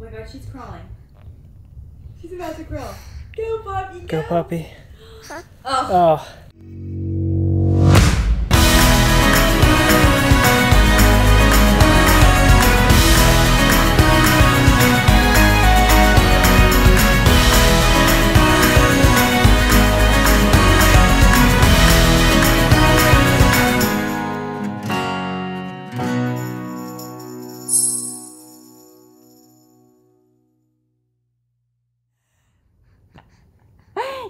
Oh my god, she's crawling. She's about to crawl. Go, puppy. Go, puppy. Oh. Oh.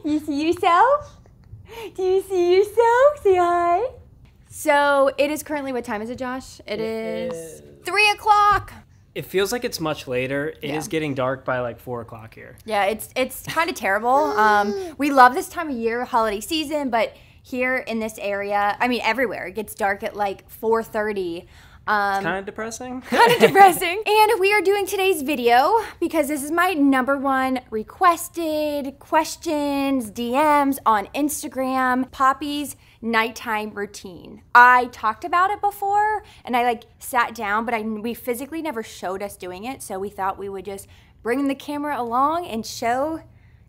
You see yourself? Do you see yourself? Say hi. So it is currently what time is it, Josh? It is, is- three o'clock. It feels like it's much later. It is Yeah. getting dark by like four o'clock here. Yeah, it's it's kind of terrible. Um, we love this time of year, holiday season, but here in this area, I mean everywhere, it gets dark at like four thirty. Um, Kind of depressing. kind of depressing. And we are doing today's video because this is my number one requested questions, DMs on Instagram, Poppy's nighttime routine. I talked about it before and I like sat down, but I we physically never showed us doing it, so we thought we would just bring the camera along and show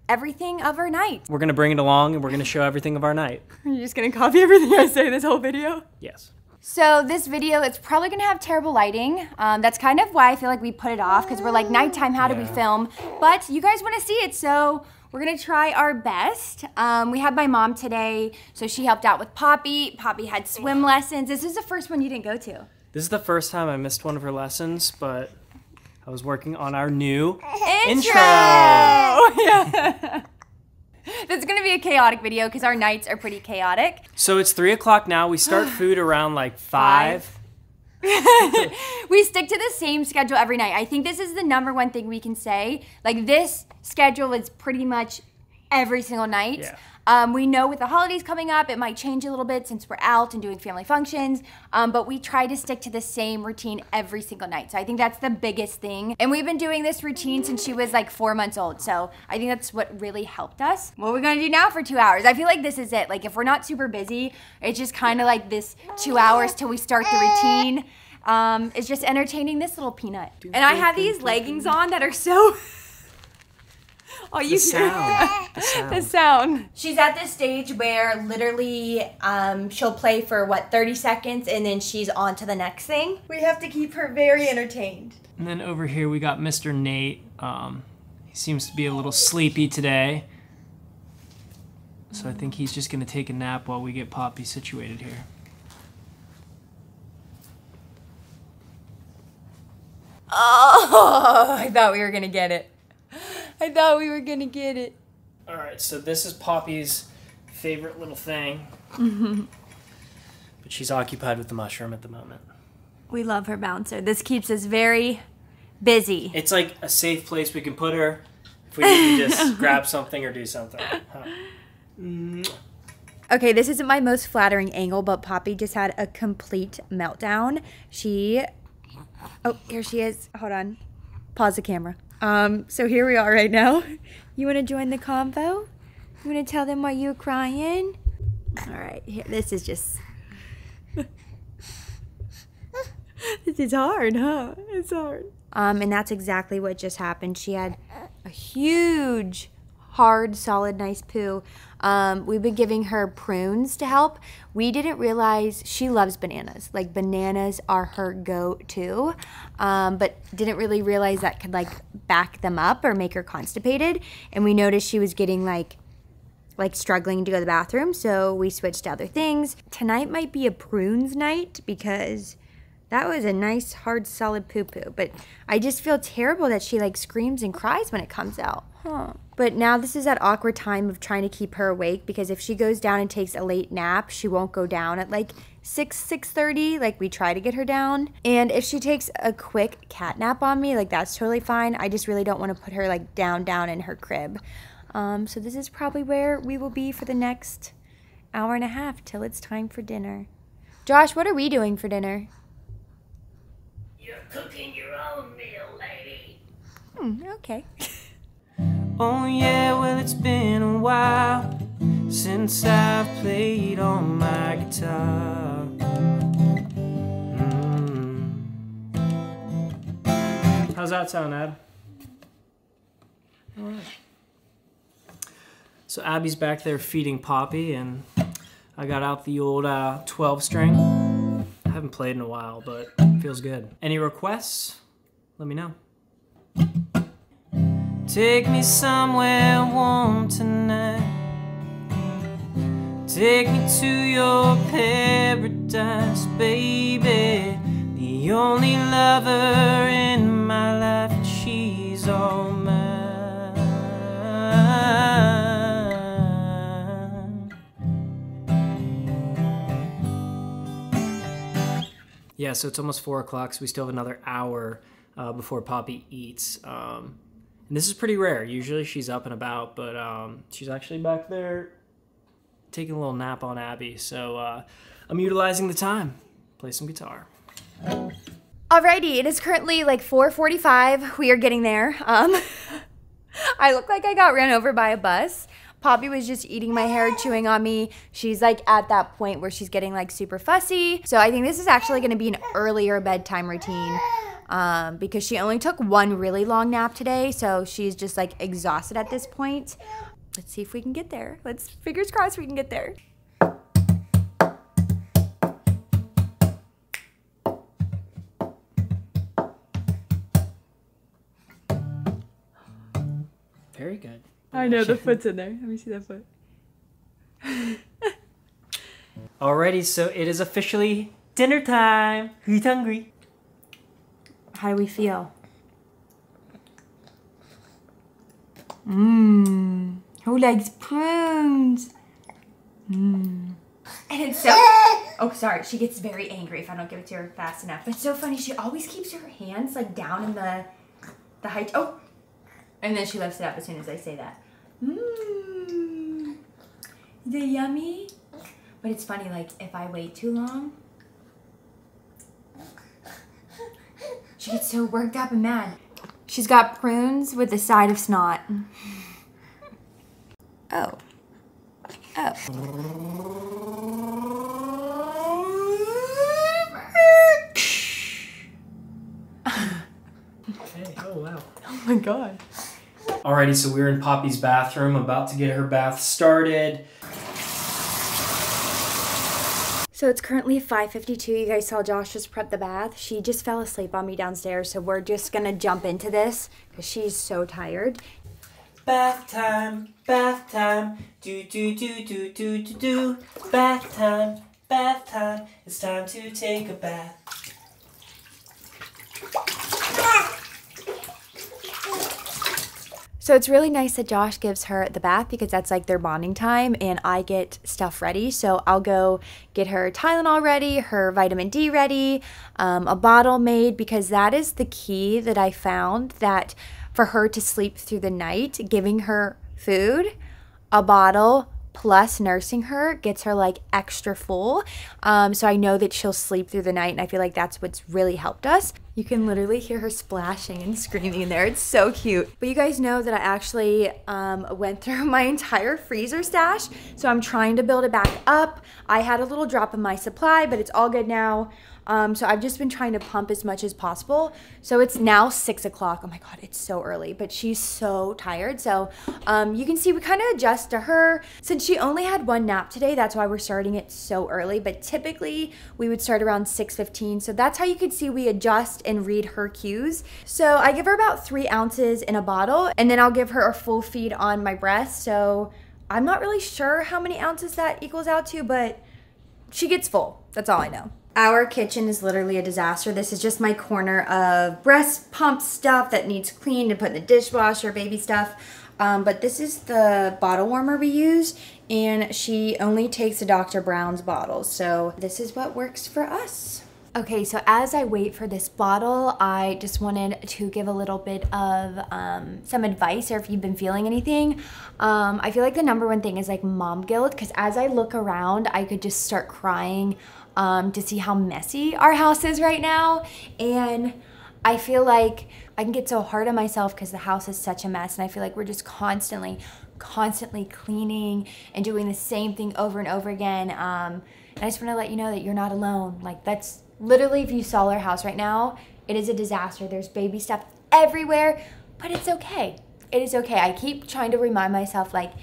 everything of our night. We're gonna bring it along and we're gonna show everything of our night. Are you just gonna copy everything I say this whole video? Yes. So this video, it's probably gonna have terrible lighting. Um, that's kind of why I feel like we put it off because we're like nighttime. How do we film? But you guys want to see it, so we're gonna try our best. Um, we had my mom today, so she helped out with Poppy. Poppy had swim lessons. This is the first one you didn't go to. This is the first time I missed one of her lessons, but I was working on our new Intro. Yeah. That's gonna be a chaotic video because our nights are pretty chaotic. So it's three o'clock now. We start food around like five. we stick to the same schedule every night. I think this is the number one thing we can say. Like this schedule is pretty much every single night. Yeah. Um, we know with the holidays coming up, it might change a little bit since we're out and doing family functions. Um, but we try to stick to the same routine every single night. So I think that's the biggest thing. And we've been doing this routine since she was like four months old. So I think that's what really helped us. What we're gonna do now for two hours? I feel like this is it. Like if we're not super busy, it's just kind of like this two hours till we start the routine. Um, it's just entertaining this little peanut. And I have these leggings on that are so. Oh, you The sound. The sound. the sound. She's at this stage where literally um, she'll play for what 30 seconds and then she's on to the next thing. We have to keep her very entertained. And then over here we got Mr. Nate. Um, he seems to be a little sleepy today. So I think he's just gonna take a nap while we get Poppy situated here. Oh, I thought we were gonna get it. I thought we were gonna get it. All right, so this is Poppy's favorite little thing. but she's occupied with the mushroom at the moment. We love her bouncer. This keeps us very busy. It's like a safe place we can put her if we need to just grab something or do something. Huh. Okay, this isn't my most flattering angle, but Poppy just had a complete meltdown. She, oh, here she is. Hold on, pause the camera. Um, so here we are right now. You want to join the convo? You want to tell them why you were crying? All right, here. This is just. this is hard, huh? It's hard. Um, and that's exactly what just happened. She had a huge hard, solid, nice poo. Um, we've been giving her prunes to help. We didn't realize she loves bananas. Like bananas are her go-to, um, but didn't really realize that could like back them up or make her constipated. And we noticed she was getting like like struggling to go to the bathroom, so we switched to other things. Tonight might be a prunes night because that was a nice, hard, solid poo poo. But I just feel terrible that she like screams and cries when it comes out. Huh. But now this is that awkward time of trying to keep her awake because if she goes down and takes a late nap, she won't go down at like 6 6:30 like we try to get her down. And if she takes a quick cat nap on me, like that's totally fine. I just really don't want to put her like down down in her crib. Um, so this is probably where we will be for the next hour and a half till it's time for dinner. Josh, what are we doing for dinner? You're cooking your own meal, lady. Hmm, okay. Oh yeah, well it's been a while since I've played on my guitar. Mm. How's that sound, Ed? All right. So Abbie's back there feeding Poppy, and I got out the old uh, 12 string. Haven't played in a while, but feels good. Any requests? Let me know. Take me somewhere warm tonight. Take me to your paradise, baby. The only lover in my life, she's all mine. Yeah, so it's almost four o'clock, so we still have another hour uh, before Poppy eats. Um, and this is pretty rare. Usually she's up and about, but um, she's actually back there taking a little nap on Abbie. So uh, I'm utilizing the time. Play some guitar. Alrighty, it is currently like 4:45. We are getting there. Um, I look like I got ran over by a bus. Poppy was just eating my hair, chewing on me. She's like at that point where she's getting like super fussy. So I think this is actually going to be an earlier bedtime routine um, because she only took one really long nap today. So she's just like exhausted at this point. Let's see if we can get there. Let's fingers crossed we can get there. Very good. I know the foot's in there. Let me see that foot. Alrighty, so it is officially dinner time. Who's hungry? How do we feel? Mmm. Who likes prunes? Mmm. And it's so. Oh, sorry. She gets very angry if I don't give it to her fast enough. But it's so funny. She always keeps her hands like down in the the height. Oh, and then she lifts it up as soon as I say that. Mmm. Is it yummy? But it's funny. Like if I wait too long, she gets so worked up and mad. She's got prunes with a side of snot. Oh. Oh. Hey, oh wow. Oh my god. Alrighty, so we're in Poppy's bathroom, about to get her bath started. So it's currently 5:52. You guys saw Josh just prep the bath. She just fell asleep on me downstairs, so we're just gonna jump into this because she's so tired. Bath time, bath time, do do do do do do do. Bath time, bath time. It's time to take a bath. So it's really nice that Josh gives her the bath because that's like their bonding time and I get stuff ready. So I'll go get her Tylenol ready, her vitamin D ready, um, a bottle made because that is the key that I found that for her to sleep through the night, giving her food, a bottle, plus nursing her gets her like extra full. Um, so I know that she'll sleep through the night, and I feel like that's what's really helped us. You can literally hear her splashing and screaming in there. It's so cute. But you guys know that I actually um, went through my entire freezer stash, so I'm trying to build it back up. I had a little drop in my supply, but it's all good now. Um, so I've just been trying to pump as much as possible. So it's now six o'clock. Oh my God, it's so early, but she's so tired. So um, you can see we kind of adjust to her. Since she only had one nap today, that's why we're starting it so early. But typically we would start around 6.15. So that's how you can see we adjust and read her cues. So I give her about three ounces in a bottle and then I'll give her a full feed on my breast. So I'm not really sure how many ounces that equals out to, but she gets full. That's all I know. Our kitchen is literally a disaster. This is just my corner of breast pump stuff that needs cleaned and put in the dishwasher, baby stuff. Um, but this is the bottle warmer we use, and she only takes a Dr. Brown's bottle. So this is what works for us. Okay, so as I wait for this bottle, I just wanted to give a little bit of um, some advice or if you've been feeling anything. Um, I feel like the number one thing is like mom guilt because as I look around, I could just start crying um, to see how messy our house is right now. And I feel like I can get so hard on myself because the house is such a mess. And I feel like we're just constantly, constantly cleaning and doing the same thing over and over again. Um, and I just want to let you know that you're not alone. Like, that's literally, if you saw our house right now, it is a disaster. There's baby stuff everywhere, but it's okay. it is okay. I keep trying to remind myself, like,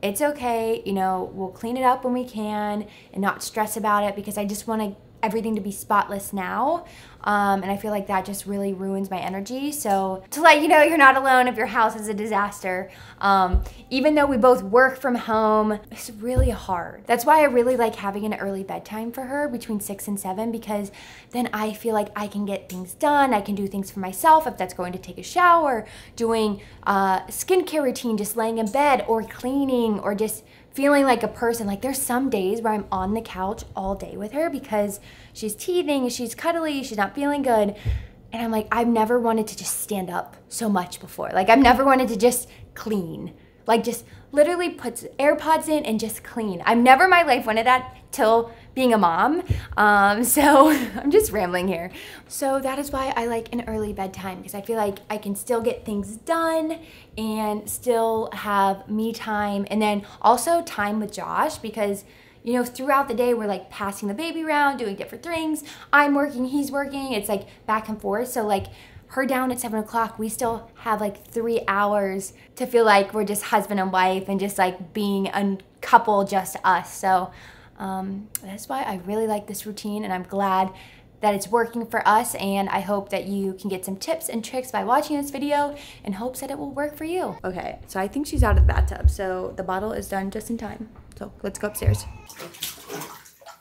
it's okay, you know, we'll clean it up when we can and not stress about it because I just want to everything to be spotless now. Um, and I feel like that just really ruins my energy. So to let you know, you're not alone if your house is a disaster. Um, even though we both work from home, it's really hard. That's why I really like having an early bedtime for her between six and seven because then I feel like I can get things done. I can do things for myself if that's going to take a shower, doing uh, skincare routine, just laying in bed or cleaning or just feeling like a person. Like there's some days where I'm on the couch all day with her because she's teething, she's cuddly, she's not feeling good. And I'm like, I've never wanted to just stand up so much before. Like I've never wanted to just clean. Like just literally puts AirPods in and just clean. I've never in my life wanted that till being a mom. Um, so I'm just rambling here. So that is why I like an early bedtime because I feel like I can still get things done and still have me time and then also time with Josh because you know, throughout the day, we're like passing the baby around, doing different things. I'm working, he's working. It's like back and forth. So, like, her down at seven o'clock, we still have like three hours to feel like we're just husband and wife and just like being a couple, just us. So, um, that's why I really like this routine and I'm glad that it's working for us and I hope that you can get some tips and tricks by watching this video in hopes that it will work for you. Okay, so I think she's out of the bathtub, so the bottle is done just in time. So let's go upstairs.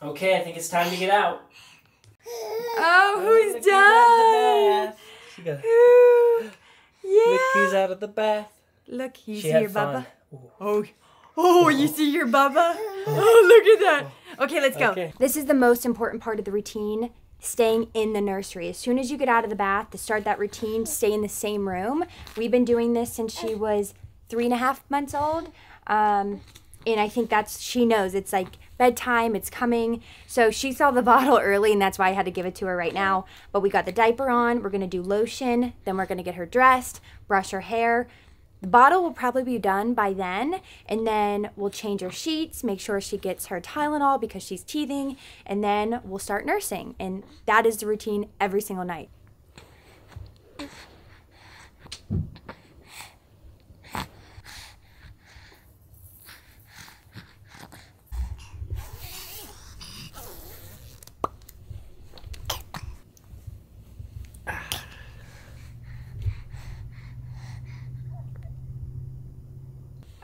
Okay, I think it's time to get out. Oh, who's done? She goes, Ooh, yeah. Look who's out of the bath. Look, you She see had your fun. bubba? Oh, oh, you see your baba? Oh, look at that. Okay, let's go. Okay. This is the most important part of the routine. Staying in the nursery. As soon as you get out of the bath, to start that routine, stay in the same room. We've been doing this since she was three and a half months old. Um, and I think that's, she knows it's like bedtime, it's coming. So she saw the bottle early, and that's why I had to give it to her right now. But we got the diaper on, we're gonna do lotion, then we're gonna get her dressed, brush her hair. The bottle will probably be done by then, and then we'll change her sheets, make sure she gets her Tylenol because she's teething, and then we'll start nursing. And that is the routine every single night.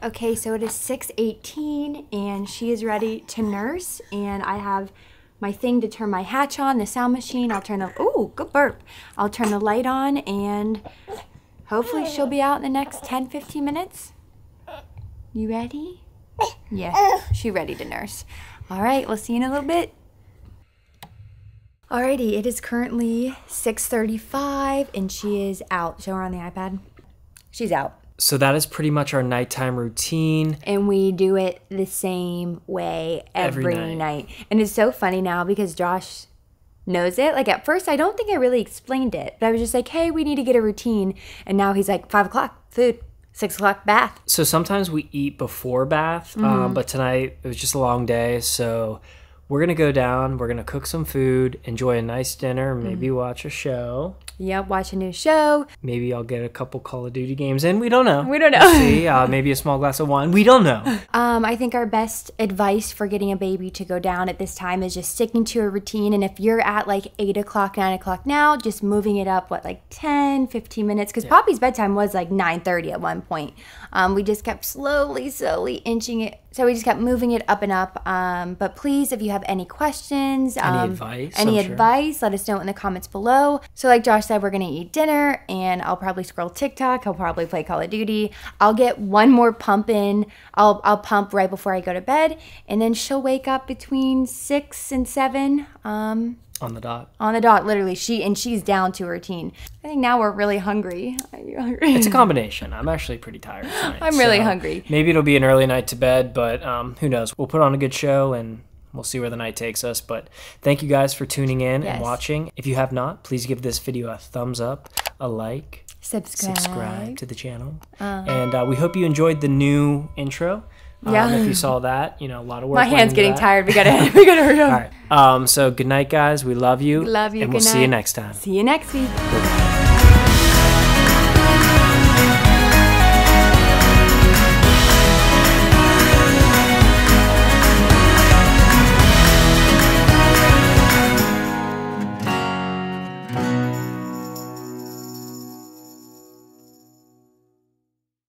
Okay, so it is 6:18 and she is ready to nurse and I have my thing to turn my hatch on, the sound machine. I'll turn the Oh, good burp. I'll turn the light on and hopefully she'll be out in the next 10 15 minutes. You ready? Yeah, she ready to nurse. All right, we'll see you in a little bit. Alrighty, it is currently 6:35 and she is out. Show her on the iPad. She's out. So that is pretty much our nighttime routine. and we do it the same way every, Every night. night. And it's so funny now because Josh knows it. Like at first, I don't think I really explained it, but I was just like, "Hey, we need to get a routine." And now he's like, five o'clock, food, six o'clock, bath. So sometimes we eat before bath, Mm-hmm. um, but tonight it was just a long day. So we're gonna go down. We're gonna cook some food, enjoy a nice dinner, maybe Mm. watch a show. Yep, watch a new show. Maybe I'll get a couple Call of Duty games in. We don't know. We don't know. We'll see, uh, maybe a small glass of wine. We don't know. Um, I think our best advice for getting a baby to go down at this time is just sticking to a routine. And if you're at like 8 o'clock, 9 o'clock now, just moving it up, what, like 10, 15 minutes? Because Poppy's bedtime was like 9.30 at one point. Um, we just kept slowly, slowly inching it. So we just kept moving it up and up. Um, but please, if you have any questions, um, advice, any I'm sure. advice, let us know in the comments below. So, like Josh said, we're gonna eat dinner, and I'll probably scroll TikTok. I'll probably play Call of Duty. I'll get one more pump in. I'll I'll pump right before I go to bed, and then she'll wake up between six and seven. Um, On the dot. on the dot, literally. She and she's down to her teen. I think now we're really hungry. Are you hungry? It's a combination. I'm actually pretty tired tonight. I'm really so hungry. Maybe it'll be an early night to bed, but um, who knows? We'll put on a good show and we'll see where the night takes us. But thank you guys for tuning in Yes. and watching. If you have not, please give this video a thumbs up, a like, subscribe. subscribe to the channel. and uh, we hope you enjoyed the new intro. Um, Yeah. If you saw that, you know, a lot of work. My hand's getting that. tired. We gotta we gotta hurry up. All right. Um, so good night, guys. We love you. Love you. And Good we'll see you next time. See you next week.